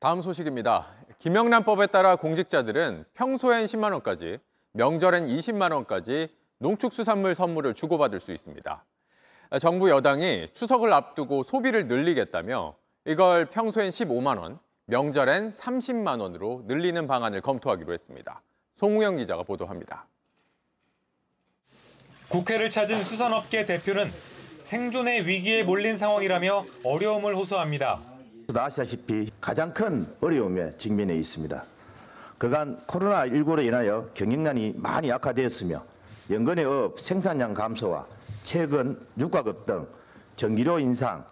다음 소식입니다. 김영란법에 따라 공직자들은 평소엔 10만 원까지, 명절엔 20만 원까지 농축수산물 선물을 주고받을 수 있습니다. 정부 여당이 추석을 앞두고 소비를 늘리겠다며 이걸 평소엔 15만 원, 명절엔 30만 원으로 늘리는 방안을 검토하기로 했습니다. 송우영 기자가 보도합니다. 국회를 찾은 수산업계 대표는 생존의 위기에 몰린 상황이라며 어려움을 호소합니다. 아시다시피 가장 큰 어려움에 직면해 있습니다. 그간 코로나19로 인하여 경영난이 많이 악화되었으며 연근해어업 생산량 감소와 최근 유가 급등 전기료 인상,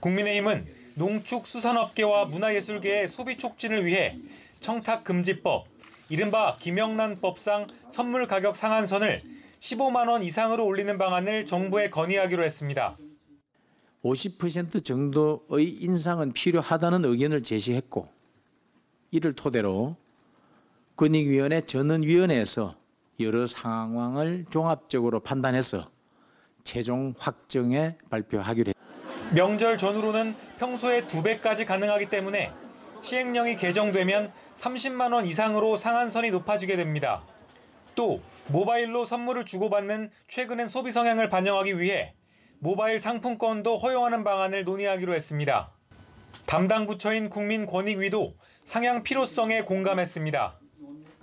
국민의힘은 농축수산업계와 문화예술계의 소비 촉진을 위해 청탁금지법, 이른바 김영란법상 선물 가격 상한선을 15만 원 이상으로 올리는 방안을 정부에 건의하기로 했습니다. 50% 정도의 인상은 필요하다는 의견을 제시했고 이를 토대로 권익위원회 전원위원회에서 여러 상황을 종합적으로 판단해서 최종 확정에 발표하기로 했습니다. 명절 전후로는 평소의 두 배까지 가능하기 때문에 시행령이 개정되면 30만 원 이상으로 상한선이 높아지게 됩니다. 또 모바일로 선물을 주고받는 최근의 소비 성향을 반영하기 위해 모바일 상품권도 허용하는 방안을 논의하기로 했습니다. 담당 부처인 국민권익위도 상향 필요성에 공감했습니다.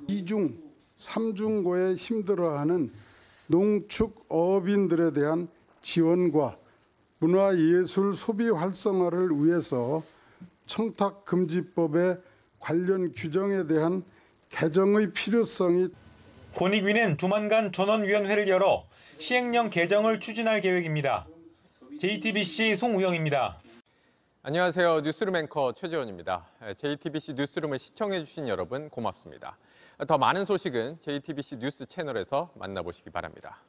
이중, 삼중고에 힘들어하는 농축어민들에 대한 지원과 문화예술 소비 활성화를 위해서 청탁금지법의 관련 규정에 대한 개정의 필요성이 권익위는 조만간 전원위원회를 열어 시행령 개정을 추진할 계획입니다. JTBC 송우영입니다. 안녕하세요. 뉴스룸 앵커 최재원입니다. JTBC 뉴스룸을 시청해주신 여러분 고맙습니다. 더 많은 소식은 JTBC 뉴스 채널에서 만나보시기 바랍니다.